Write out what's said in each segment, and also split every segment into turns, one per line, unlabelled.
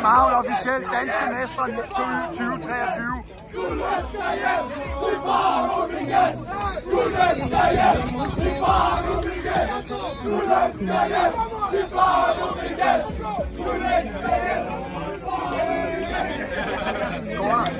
København officielt danske mester 2023. Go on.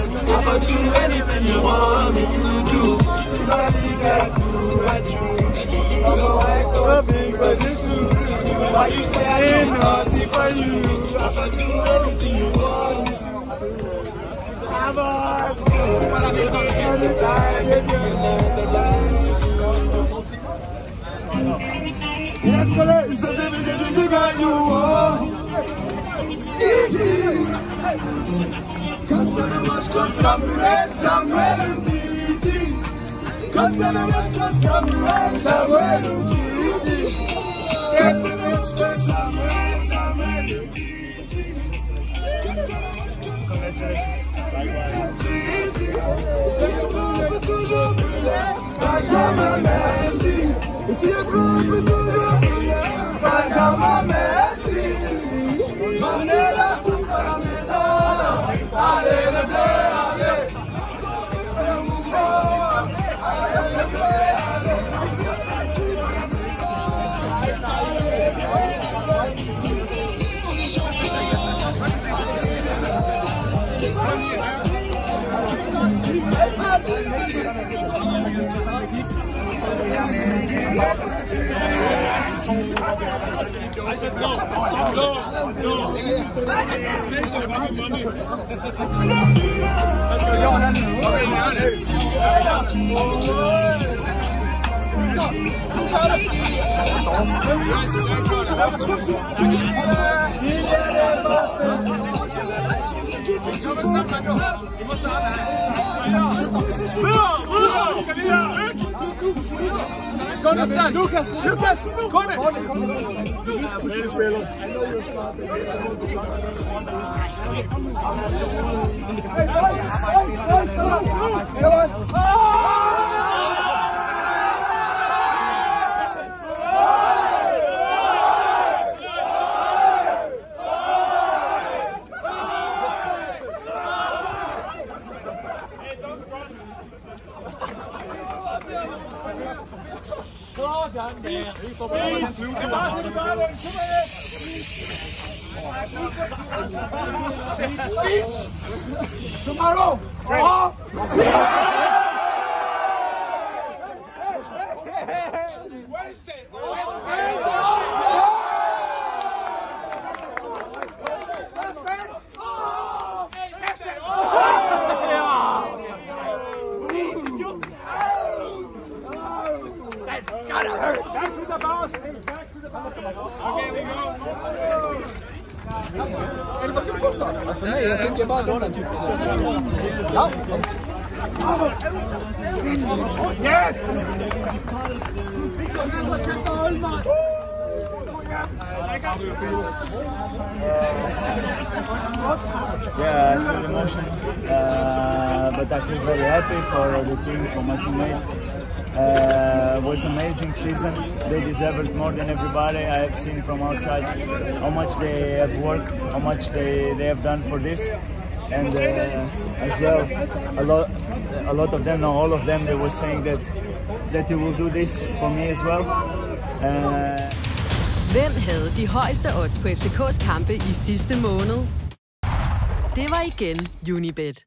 I'll do anything you want me to do. Can do what you So I go big for this too. Why you say I ain't nothing for you? I'll do anything you want. I'm on. Anytime you do the line. Yes, but it's as if it's the guy you want. Samuel, Samuel. Kasana başka Samuel, Samuel. Kasana başka Samuel, Samuel Gigi. Kasana başka Samuel, 으아! 으아! 으아! Gunnarstrand!
Lukas! Lukas! Gunne! Medspiller. Hey, boys! Hey, boys! Tomorrow! Off!
Alltså nej, jag tänker bara denna typen av...
Yes!
Yeah, I feel emotion, uh, but I feel very happy for the team, for my teammates. Uh, it was amazing season. They deserve it more than everybody. I have seen from outside how much they have worked, how much they, they have done for this, and uh, as well, a lot a lot of them, not all of them, they were saying that that they will do this for me as well. Uh,
Hvem havde de højeste odds på FCK's kampe i sidste måned? Det var igen Unibet.